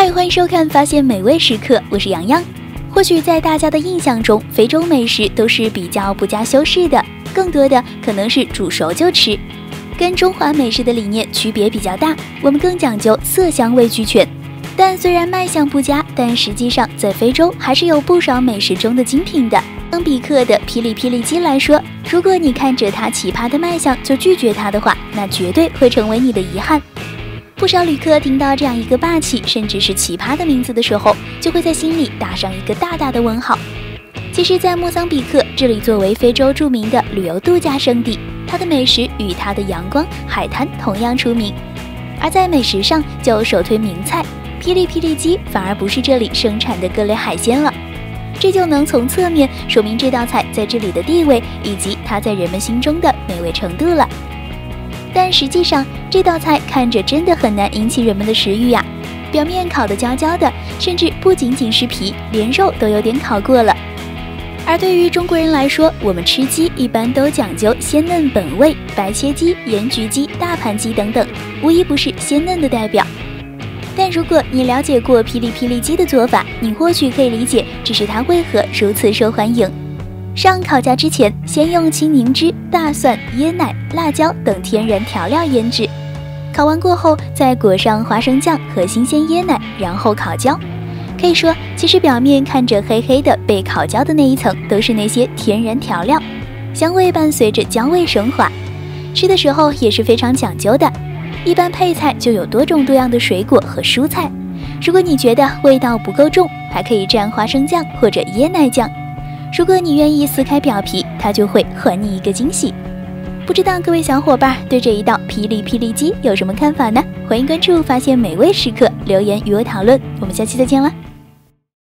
嗨，欢迎收看《发现美味时刻》，我是洋洋。或许在大家的印象中，非洲美食都是比较不加修饰的，更多的可能是煮熟就吃，跟中华美食的。理念区别比较大。我们更讲究色香味俱全。但虽然卖相不佳，但实际上在非洲还是有不少美食中的。精品的。当比克的。霹雳霹雳鸡来说，如果你看着它奇葩的。卖相就拒绝它的。话，那绝对会成为你的遗憾。不少旅客听到这样一个霸气甚至是奇葩的名字的时候，就会在心里打上一个大大的问号。其实，在莫桑比克这里作为非洲著名的旅游度假胜地，它的美食与它的阳光海滩同样出名。而在美食上，就首推名菜霹雳霹雳鸡，反而不是这里生产的各类海鲜了。这就能从侧面说明这道菜在这里的地位以及它在人们心中的美味程度了。但实际上，这道菜看着真的很难引起人们的食欲呀。表面烤得焦焦的，甚至不仅仅是皮，连肉都有点烤过了。而对于中国人来说，我们吃鸡一般都讲究鲜嫩本味，白切鸡、盐焗鸡、大盘鸡等等，无一不是鲜嫩的代表。但如果你了解过霹雳霹雳鸡的做法，你或许可以理解这是它为何如此受欢迎。上烤架之前，先用青柠汁、大蒜、椰奶、辣椒等天然调料腌制。烤完过后，再裹上花生酱和新鲜椰奶，然后烤焦。可以说，其实表面看着黑黑的，被烤焦的那一层都是那些天然调料，香味伴随着焦味升华。吃的时候也是非常讲究的，一般配菜就有多种多样的水果和蔬菜。如果你觉得味道不够重，还可以蘸花生酱或者椰奶酱。如果你愿意撕开表皮，它就会还你一个惊喜。不知道各位小伙伴对这一道霹雳霹雳鸡有什么看法呢？欢迎关注“发现美味时刻”，留言与我讨论。我们下期再见了。